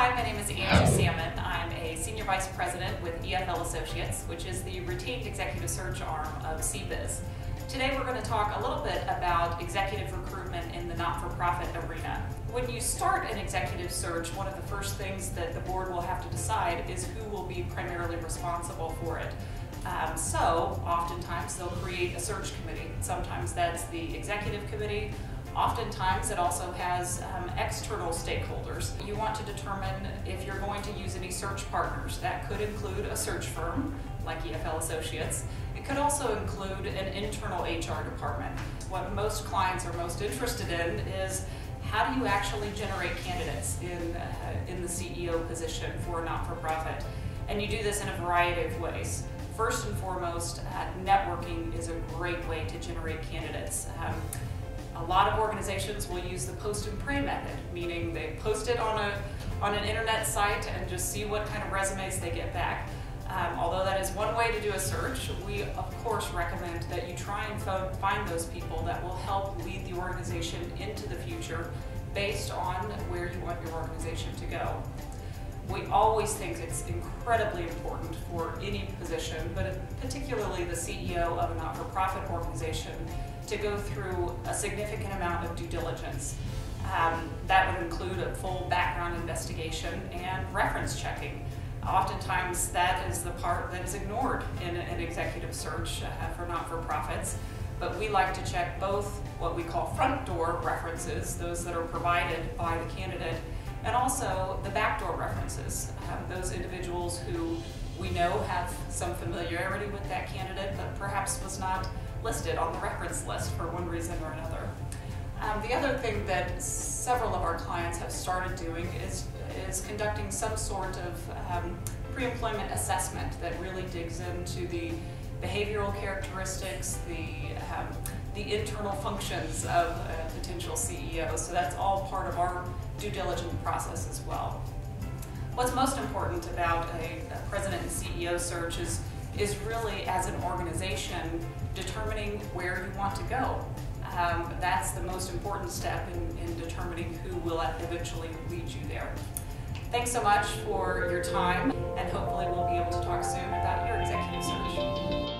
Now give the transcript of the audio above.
Hi, my name is Angie Salmon. I'm a Senior Vice President with EFL Associates, which is the retained executive search arm of CBIZ. Today we're going to talk a little bit about executive recruitment in the not-for-profit arena. When you start an executive search, one of the first things that the board will have to decide is who will be primarily responsible for it. Um, so, oftentimes they'll create a search committee. Sometimes that's the executive committee, Oftentimes, it also has um, external stakeholders. You want to determine if you're going to use any search partners. That could include a search firm like EFL Associates. It could also include an internal HR department. What most clients are most interested in is how do you actually generate candidates in, uh, in the CEO position for a not-for-profit? And you do this in a variety of ways. First and foremost, uh, networking is a great way to generate candidates. Um, a lot of organizations will use the post and pray method, meaning they post it on, a, on an internet site and just see what kind of resumes they get back. Um, although that is one way to do a search, we of course recommend that you try and find those people that will help lead the organization into the future based on where you want your organization to go. We always think it's incredibly important for any position, but particularly the CEO of a not-for-profit organization, to go through a significant amount of due diligence. Um, that would include a full background investigation and reference checking. Oftentimes, that is the part that is ignored in an executive search uh, for not-for-profits. But we like to check both what we call front door references, those that are provided by the candidate, and also the backdoor references, um, those individuals who we know have some familiarity with that candidate, but perhaps was not listed on the reference list for one reason or another. Um, the other thing that several of our clients have started doing is, is conducting some sort of um, pre-employment assessment that really digs into the behavioral characteristics, the, um, the internal functions of a potential CEO. So that's all part of our due diligence process as well. What's most important about a, a president and CEO search is is really, as an organization, determining where you want to go. Um, that's the most important step in, in determining who will eventually lead you there. Thanks so much for your time, and hopefully we'll be able to talk soon about your executive search.